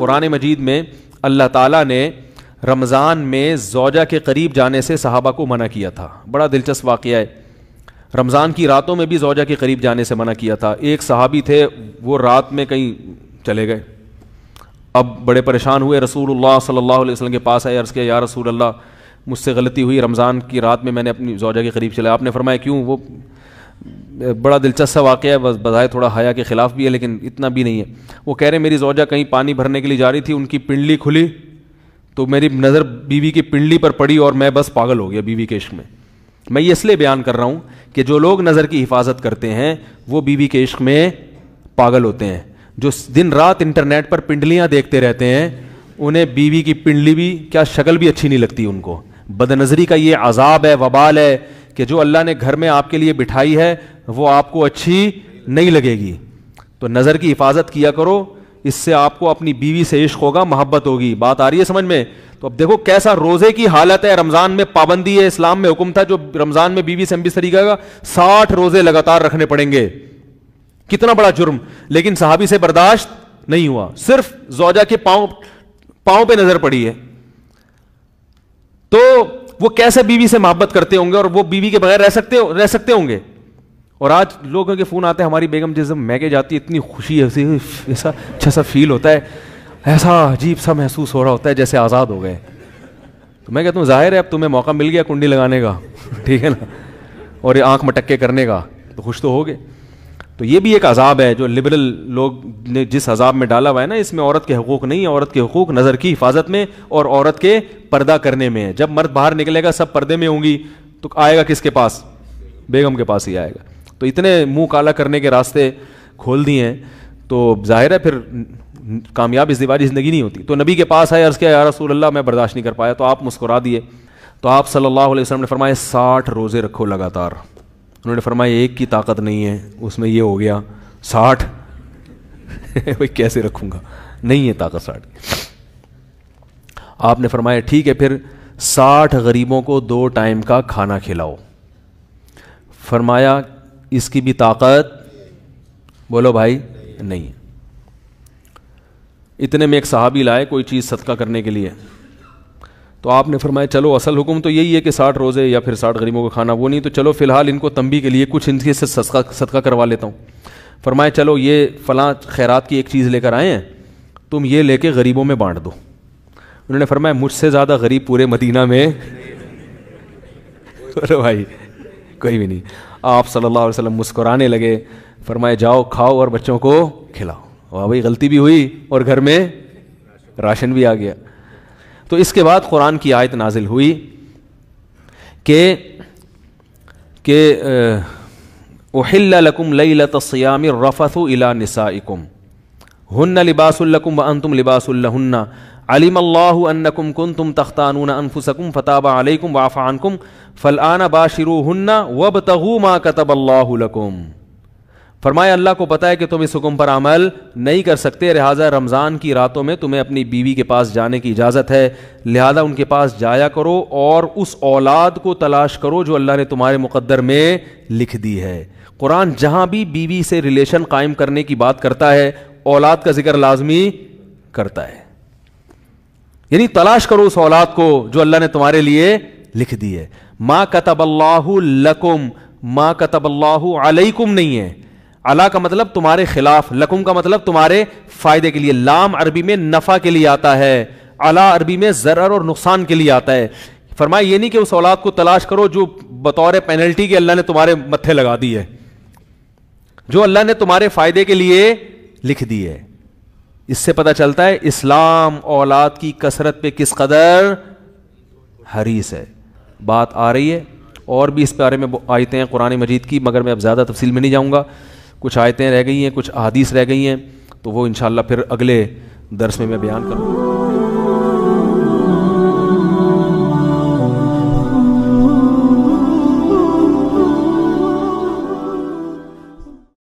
قرآن مجید میں اللہ تعالیٰ نے رمضان میں زوجہ کے قریب جانے سے صحابہ کو منع کیا تھا۔ بڑا دلچسپ واقعہ ہے۔ رمضان کی راتوں میں بھی زوجہ کے قریب جانے سے منع کیا تھا۔ ایک صحابی تھے، وہ رات میں کہیں چلے گئے۔ اب بڑے پریشان ہوئے۔ رسول اللہ صلی اللہ علیہ وسلم کے پاس آئے، عرض کیا، یا رسول اللہ، مجھ سے غلطی ہوئی، رمضان کی رات میں میں نے اپنی زوجہ کے قریب چلا۔ آپ نے فرمایا، کیوں؟ وہ بڑا دلچسپ واقعہ ہے، بس بظاہر تھوڑا حیا کے خلاف بھی ہے، لیکن اتنا بھی نہیں ہے۔ وہ کہہ رہے میری زوجہ کہیں پانی بھرنے کے لیے جا رہی تھی، ان کی پنڈلی کھلی، تو میری نظر بیوی کی پنڈلی پر پڑی اور میں بس پاگل ہو گیا بیوی کے عشق میں۔ میں یہ اس لیے بیان کر رہا ہوں کہ جو لوگ نظر کی حفاظت کرتے ہیں، وہ بیوی کے عشق میں پاگل ہوتے ہیں۔ جو دن رات انٹرنیٹ پر پنڈلیاں دیکھتے رہتے ہیں، انہیں بیوی کی پنڈلی بھی، کیا شکل بھی اچھی نہیں لگتی ان کو۔ بد نظری کا یہ عذاب ہے، وبال ہے کہ جو اللہ نے گھر میں آپ کے لیے بٹھائی ہے وہ آپ کو اچھی نہیں لگے گی۔ تو نظر کی حفاظت کیا کرو، اس سے آپ کو اپنی بیوی سے عشق ہوگا، محبت ہوگی۔ بات آ رہی ہے سمجھ میں؟ تو اب دیکھو کیسا روزے کی حالت ہے۔ رمضان میں پابندی ہے، اسلام میں حکم تھا، جو رمضان میں بیوی سے ہم طریقہ کا ساٹھ روزے لگاتار رکھنے پڑیں گے۔ کتنا بڑا جرم۔ لیکن صحابی سے برداشت نہیں ہوا۔ صرف زوجہ کے پاؤں پاؤں پہ نظر پڑی ہے۔ تو وہ کیسے بیوی سے محبت کرتے ہوں گے اور وہ بیوی کے بغیر رہ سکتے رہ سکتے ہوں گے؟ اور آج لوگوں کے فون آتے ہیں، ہماری بیگم جس میں کے جاتی ہے، اتنی خوشی ایسا اچھا سا فیل ہوتا ہے، ایسا عجیب سا محسوس ہو رہا ہوتا ہے جیسے آزاد ہو گئے۔ تو میں کہتا ہوں، ظاہر ہے اب تمہیں موقع مل گیا کنڈی لگانے کا، ٹھیک ہے نا؟ اور یہ آنکھ مٹکے کرنے کا، تو خوش تو ہو گئے۔ تو یہ بھی ایک عذاب ہے جو لبرل لوگ نے جس عذاب میں ڈالا ہوا ہے نا، اس میں عورت کے حقوق نہیں عورت کے حقوق نظر کی حفاظت میں اور عورت کے پردہ کرنے میں ہے۔ جب مرد باہر نکلے گا، سب پردے میں ہوں گی، تو آئے گا کس کے پاس؟ بیگم کے پاس ہی آئے گا۔ تو اتنے منہ کالا کرنے کے راستے کھول دیے ہیں، تو ظاہر ہے پھر کامیاب اس زندگی نہیں ہوتی۔ تو نبی کے پاس آئے، عرض کیا، یا رسول اللہ، میں برداشت نہیں کر پایا۔ تو آپ مسکرا دیے۔ تو آپ صلی اللہ علیہ وسلم نے فرمایا، ساٹھ روزے رکھو لگاتار۔ انہوں نے فرمایا، ایک کی طاقت نہیں ہے، اس میں یہ ہو گیا، ساٹھ۔ بھائی، کیسے رکھوں گا؟ نہیں ہے طاقت ساٹھ۔ آپ نے فرمایا، ٹھیک ہے، پھر ساٹھ غریبوں کو دو ٹائم کا کھانا کھلاؤ۔ فرمایا اس کی بھی طاقت؟ بولو بھائی، نہیں۔ اتنے میں ایک صحابی لائے کوئی چیز صدقہ کرنے کے لیے۔ تو آپ نے فرمایا، چلو اصل حکم تو یہی ہے کہ ساٹھ روزے یا پھر ساٹھ غریبوں کا کھانا، وہ نہیں، تو چلو فی الحال ان کو تمبی کے لیے کچھ ان کے سے صدقہ صدقہ کروا لیتا ہوں۔ فرمایا، چلو یہ فلاں خیرات کی ایک چیز لے کر آئے ہیں، تم یہ لے کے غریبوں میں بانٹ دو۔ انہوں نے فرمایا، مجھ سے زیادہ غریب پورے مدینہ میں۔ بھائی۔ کوئی بھی نہیں۔ آپ صلی اللہ علیہ وسلم مسکرانے لگے، فرمائے، جاؤ، کھاؤ اور بچوں کو کھلاؤ۔ واہ، بھائی، غلطی بھی ہوئی اور گھر میں راشن بھی آ گیا۔ تو اس کے بعد قرآن کی آیت نازل ہوئی کہ کہ احل لکم لیلت الصیام الرفث الى نسائکم ہن لباس لکم وانتم لباس لہن علم اللہ انکم کنتم تختانون انفسکم فتاب علیکم وعف عنکم فالآن باشروہن وابتغوا ما کتب اللہ لکم۔ فرمایا، اللہ کو پتا ہے کہ تم اس حکم پر عمل نہیں کر سکتے، لہٰذا رمضان کی راتوں میں تمہیں اپنی بیوی کے پاس جانے کی اجازت ہے۔ لہذا ان کے پاس جایا کرو اور اس اولاد کو تلاش کرو جو اللہ نے تمہارے مقدر میں لکھ دی ہے۔ قرآن جہاں بھی بیوی سے ریلیشن قائم کرنے کی بات کرتا ہے، اولاد کا ذکر لازمی کرتا ہے۔ یعنی تلاش کرو اس اولاد کو جو اللہ نے تمہارے لیے لکھ دی ہے۔ ماں کتب اللہ لکم ماں کتب اللہ علیکم نہیں ہے۔ اللہ کا مطلب تمہارے خلاف، لکم کا مطلب تمہارے فائدے کے لیے۔ لام عربی میں نفع کے لیے آتا ہے اللہ عربی میں ضرر اور نقصان کے لیے آتا ہے۔ فرمایا، یہ نہیں کہ اس اولاد کو تلاش کرو جو بطور پینلٹی کے اللہ نے تمہارے متھے لگا دی ہے، جو اللہ نے تمہارے فائدے کے لیے لکھ دی ہے۔ اس سے پتہ چلتا ہے اسلام اولاد کی کثرت پہ کس قدر حریص ہے۔ بات آ رہی ہے۔ اور بھی اس بارے میں آیتیں ہیں قرآن مجید کی، مگر میں اب زیادہ تفصیل میں نہیں جاؤں گا۔ کچھ آیتیں رہ گئی ہیں، کچھ احادیث رہ گئی ہیں۔ تو وہ انشاءاللہ پھر اگلے درس میں میں بیان کروں گا۔